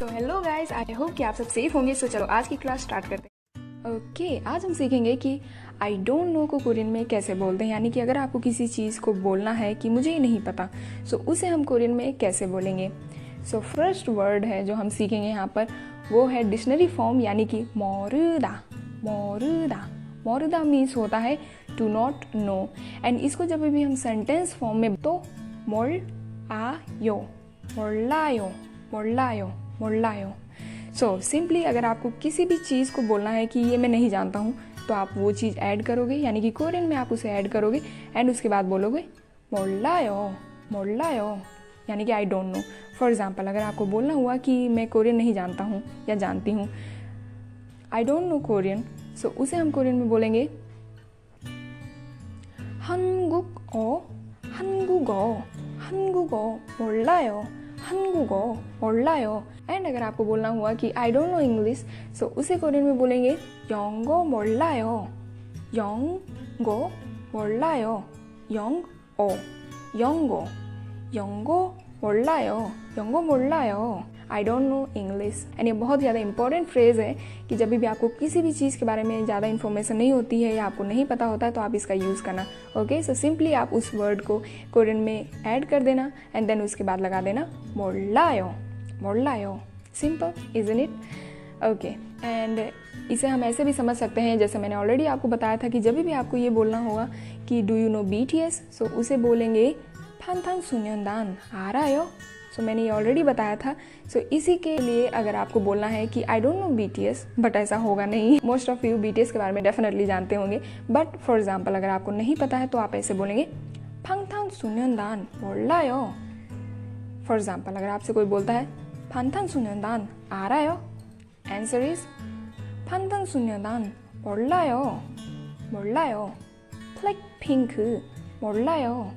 तो hello guys I hope कि आप सब सेफ़ होंगे। सो चलो आज की क्लास स्टार्ट करते हैं। ओके okay, आज हम सीखेंगे कि आई डोंट नो को कोरियन में कैसे बोलते हैं। यानी कि अगर आपको किसी चीज़ को बोलना है कि मुझे ये नहीं पता सो so उसे हम कोरियन में कैसे बोलेंगे? सो फ़र्स्ट वर्ड है जो हम सीखेंगे यहाँ पर वो है डिक्शनरी फॉर्म यानी कि मोरुदा मोरुदा। मोरुदा मीन्स होता है टू नॉट नो एंड इसको जब भी हम सेंटेंस फॉर्म में तो मोल आ यो मोल्लायो मोल्लायो। मोल्लायो सो सिंपली अगर आपको किसी भी चीज़ को बोलना है कि ये मैं नहीं जानता हूँ तो आप वो चीज़ ऐड करोगे यानी कि कोरियन में आप उसे ऐड करोगे एंड उसके बाद बोलोगे मोल्लायो मोल्लायो यानी कि I don't know for example अगर आपको बोलना हुआ कि मैं कोरियन नहीं जानता हूँ या जानती हूँ I don't know Korean so उसे हम कोरियन में बोलेंगे 한국어 한국어 한국어 몰라요 한국어 몰라요 एंड अगर आपको बोलना हुआ कि I don't know English so उसे कोरियन में बोलेंगे 영어 몰라요 영어 몰라요 영어 영어 영어 몰라요 영어 몰라요 I don't know English and ये बहुत ज़्यादा इंपॉर्टेंट फ्रेज़ है कि जब भी आपको किसी भी चीज़ के बारे में ज़्यादा इन्फॉर्मेशन नहीं होती है या आपको नहीं पता होता है तो आप इसका यूज़ करना। ओके सो सिंपली आप उस वर्ड को कोरियन में ऐड कर देना एंड देन उसके बाद लगा देना मोल्लायो मोल्लायो simple is in it okay and इसे हम ऐसे भी समझ सकते हैं, जैसे मैंने ऑलरेडी आपको बताया था कि जब भी आपको ये बोलना होगा कि do you know B T S so उसे बोलेंगे फान थान सुन्यदान आ रहा हो सो so, मैंने ये ऑलरेडी बताया था सो so, इसी के लिए अगर आपको बोलना है कि I don't know B T S but ऐसा होगा नहीं most of you B T S के बारे में डेफिनेटली जानते होंगे बट फॉर एग्जाम्पल अगर आपको नहीं पता है तो आप ऐसे बोलेंगे फंगथान सुन्यदान बोलायो फॉर एग्जाम्पल अगर आपसे कोई बोलता है फंथान सुन्यदान आ रहा हो आंसर इज फंथान सुन्यदान 몰라요 몰라요 블랙핑크 몰라요